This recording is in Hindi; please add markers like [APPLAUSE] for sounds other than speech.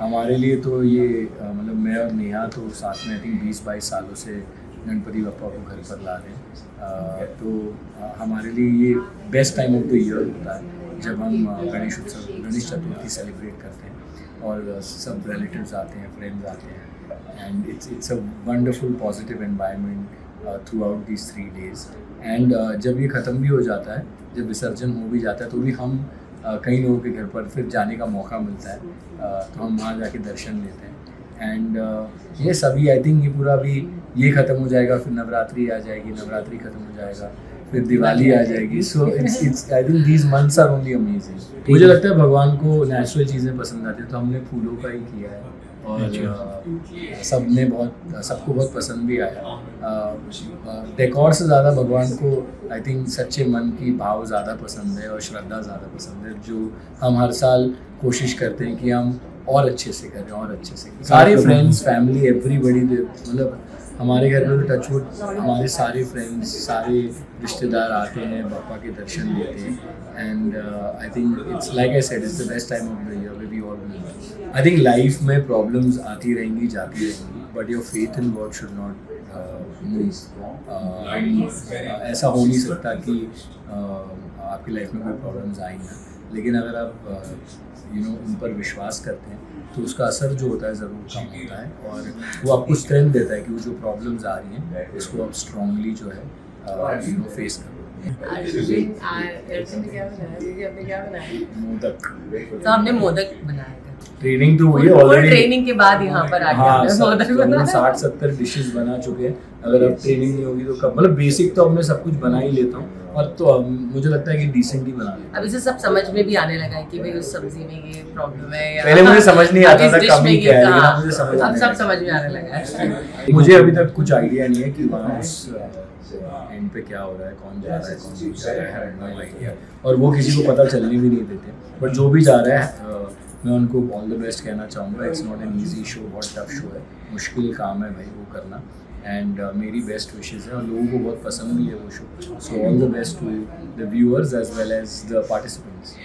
हमारे लिए तो ये मतलब मैं और नेहा तो साथ में आई थिंक बीस बाईस सालों से गणपति बापा को घर पर ला रहे तो हमारे लिए ये best time of the year होता है जब हम गणेश उत्सव गणेश चतुर्थी सेलिब्रेट करते हैं और सब रिलेटिव्स आते हैं फ्रेंड्स आते हैं। And it's it's a wonderful positive environment throughout these three days and जब ये ख़त्म भी हो जाता है जब विसर्जन हो भी जाता है तो भी हम अ, कई लोगों के घर पर फिर जाने का मौका मिलता है। अ, तो हम वहाँ जाके दर्शन लेते हैं। एंड ये सभी आई थिंक ये पूरा अभी ये ख़त्म हो जाएगा फिर नवरात्रि आ जाएगी नवरात्रि ख़त्म हो जाएगा फिर दिवाली आ जाएगी। So it's it's I think these months are only amazing मुझे लगता है भगवान को नेचुरल चीज़ें पसंद आती है तो हमने फूलों का ही किया है। और अ, सबने बहुत सबको बहुत पसंद भी आया। डेकोर से ज़्यादा भगवान को आई थिंक सच्चे मन की भाव ज़्यादा पसंद है और श्रद्धा ज़्यादा पसंद है जो हम हर साल कोशिश करते हैं कि हम और अच्छे से करें और अच्छे से करें। सारे फ्रेंड्स फैमिली एवरीबडी मतलब हमारे घर में तो टचवुड हमारे सारे फ्रेंड्स सारे रिश्तेदार आते हैं पापा के दर्शन देते हैं। And I think it's like I said it's the best time of the year we all I think life में प्रॉब्लम्स आती रहेंगी जाती रहेंगी but your faith in God should not ऐसा हो नहीं सकता कि uh, आपकी लाइफ में कोई प्रॉब्लम्स आए ना लेकिन अगर आप यू नो उन पर विश्वास करते हैं तो उसका असर जो होता है ज़रूर कम होता है और वो आपको स्ट्रेंथ देता है कि वो जो प्रॉब्लम्स आ रही हैं उसको आप स्ट्रांगली जो है यू नो फेस करो तो हमने मोदक बनाया। ट्रेनिंग तो हुई है ऑलरेडी ट्रेनिंग के बाद यहाँ पर आके हाँ साठ सत्तर डिशेस बना चुके हैं। अगर अब ट्रेनिंग नहीं होगी तो कब? मतलब बेसिक तो अब मैं सब कुछ बना ही लेता हूँ। और तो अब मुझे लगता है कि डिसेंट ही बना लेता अब इसे सब समझ में भी आने लगा है कि भाई उस सब्ज़ी में ये प्रॉब्लम है या पहले मुझे समझ नहीं आता [LAUGHS] था कमी क्या है, लेकिन मुझे समझ अब सब समझ में आने लगा है। [LAUGHS] मुझे अभी तक कुछ आइडिया नहीं है कि वहाँ उस एंड पे क्या हो रहा है कौन जा रहा है कौन जा रहा है और वो किसी को पता चलने भी नहीं देते। बट जो भी जा रहा है मैं उनको ऑल द बेस्ट कहना चाहूँगा। It's not an easy show बहुत टफ शो है। मुश्किल काम है भाई वो करना। एंड uh, मेरी बेस्ट विशेज़ है और लोगों को बहुत पसंद भी है वो show so all the best to the viewers as well as the participants